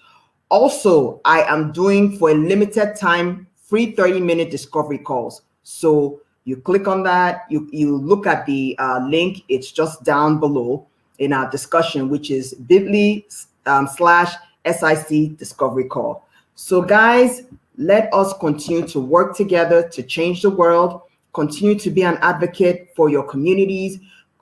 Also, I am doing for a limited time free 30 minute discovery calls. So you click on that, you, you look at the uh, link, it's just down below in our discussion, which is bit.ly um, slash SIC discovery call. So guys, let us continue to work together to change the world, continue to be an advocate for your communities.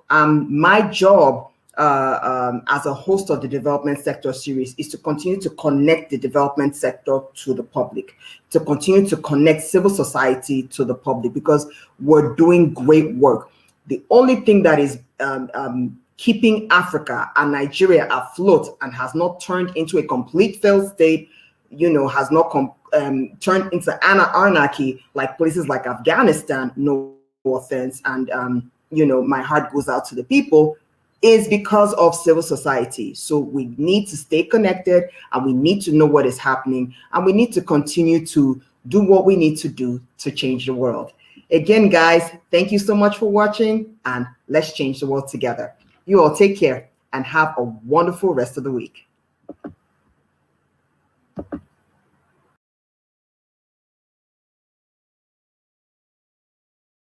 Um, my job uh, um, as a host of the development sector series is to continue to connect the development sector to the public, to continue to connect civil society to the public because we're doing great work. The only thing that is um, um, keeping Africa and Nigeria afloat and has not turned into a complete failed state, you know, has not um, turned into an anarchy like places like Afghanistan, no offense, and, um, you know, my heart goes out to the people, is because of civil society. So we need to stay connected and we need to know what is happening and we need to continue to do what we need to do to change the world. Again, guys, thank you so much for watching and let's change the world together. You all take care and have a wonderful rest of the week. Thank you.